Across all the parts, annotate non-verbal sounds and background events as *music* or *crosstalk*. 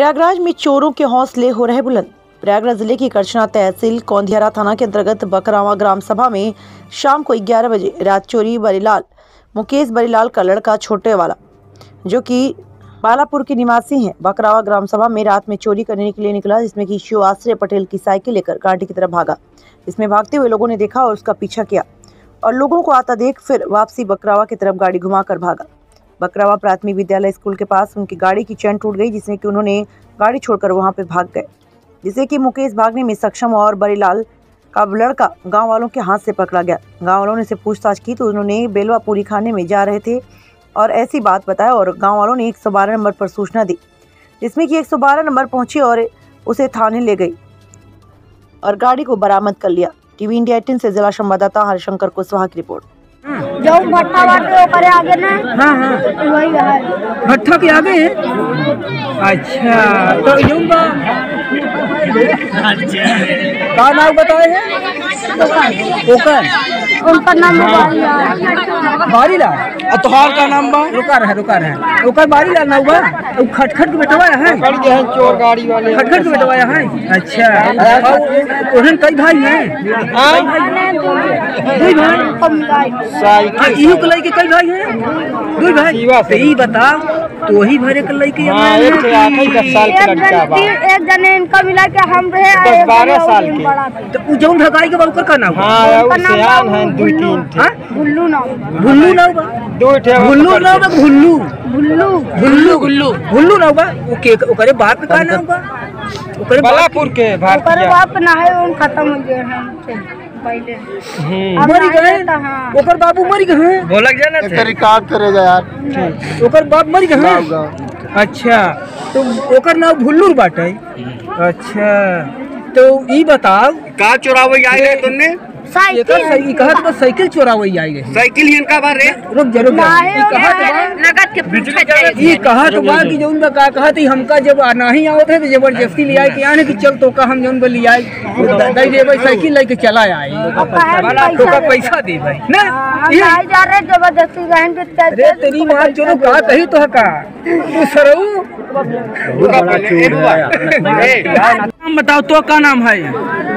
प्रयागराज में चोरों के हौसले हो रहे बुलंद। प्रयागराज ज़िले की करछना तहसील कौंधियारा थाना के अंतर्गत बकरावा ग्राम सभा में शाम को 11 बजे रात चोरी बरीलाल, मुकेश बरीलाल का लड़का छोटे वाला, जो कि बालापुर के निवासी हैं। बकरावा ग्राम सभा में रात में चोरी करने के लिए निकला, जिसमें कि शिव आश्रय पटेल की साइकिल लेकर घाटी की तरफ़ भागा। इसमें भागते हुए लोगों ने देखा और उसका पीछा किया और लोगों को आता देख फिर वापसी बकरावा की तरफ़ गाड़ी घुमाकर भागा। बकरावा प्राथमिक विद्यालय स्कूल के पास उनकी गाड़ी की चैन टूट गई जिसमें कि उन्होंने गाड़ी छोड़कर वहाँ पे भाग गए। जिससे कि मुकेश भागने में सक्षम और बरीलाल का लड़का गाँव वालों के हाथ से पकड़ा गया। गाँव वालों ने से पूछताछ की तो उन्होंने बेलवा पूरी खाने में जा रहे थे और ऐसी बात बताया और गाँव वालों ने 112 नंबर पर सूचना दी, जिसमें कि 112 नंबर पहुँची और उसे थाने ले गई और गाड़ी को बरामद कर लिया। टीवी इंडिया एटीन से जिला संवाददाता हरिशंकर कुशवाहा की रिपोर्ट। जो भट्टा बाटे ओकरे आगे ना हाँ हाँ। वही है। भट्टा के आगे है? अच्छा तो यूँ बा का नाम बताए हैं? ओकर उनका नाम बारी है बारीला तोहार का नाम बा रुकार है रुकार है ओकर बारीला नाम बा उ खटखट के बेटवाया है? चोर गाड़ी वाले। खटखट के बेटवाया है? अच्छा। ओहन कई भाई हैं? कई भाई दुई भाई कम गाय आ, इहो के कई भाई हैं? दुई भाई। ई बता तो ही भरे के लड़के हाँ एक ही? साल का लड़का बा। एक जने इनका मिला के हम रहे बारह साल के। तो जौन भगाई के बाबू का नाम हाँ उनका वो नाम सियान बा है दो भुल्लू। तीन थे। हाँ? भुल्लू नाम। भुल्लू नाव बा? दो ठे वो भुल्लू पकड़ नाव के। बा भुल्लू भुल्लू भुल्लू भुल्लू भुल्लू नाव बा? ओके ओकरे बाप का नाम बा? ओकरे बलापुर के ओकरे बाप ना है उन खत्म हो गए हैं पहले। हम्म। मरी गए? है तो हाँ। ओकर बाबू मरी गए बोलक जाना थे? रिकॉर्ड करेगा यार। ओकर बाप मरी गए अच्छा। तो ओकर नाम भुल्लू बाटे। अच्छा। तो ये बताओ। का चुराव तुमने? कहत बा साइकिल। चोरावई आई गए साइकिल इनका बारे रुक जा रुक जा। नाहे ई कहत बा नगद के पूछा ई कहत बा कि जौन बा का कहत ही हमका जब नहीं आवत है तो ज़बरदस्ती ले आई कि आने कि चल तो का हम जौन बा ले आई दई देबै साइकिल लेके चला आई तो का पैसा दे भाई। ना ये नहीं जा रहे ज़बरदस्ती रहेंगे अरे तेरी माँ चलो का कही तो का तू सरऊ *laughs* नाम बताओ तो का नाम है?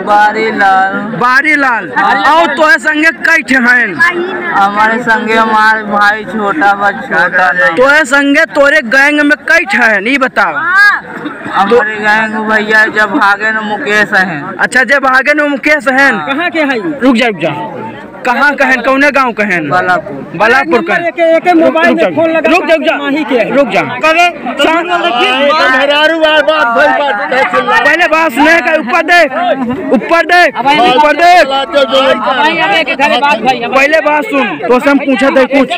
बारी लाल बारी लाल और तो संगे कई ठे हैं हमारे संगे हमारे भाई छोटा बा छोटा तो है संगे तोरे गैंग में कई ठे हैं नहीं बताओ। हमारे गैंग भैया जब भागे न मुकेश है। अच्छा जब भागे न मुकेश है। कहाँ के हैं? रुक जा रुक जा। कहाँ कहन कौने गाँव कहन बलापुर। बलापुर का। एक एक मोबाइल में फ़ोन लगा रुक जा रुक जा। रुक जा। करे पहले बात सुने का ऊपर दे ऊपर दे ऊपर दे पहले बात सुन तो से हम पूछा थे कुछ।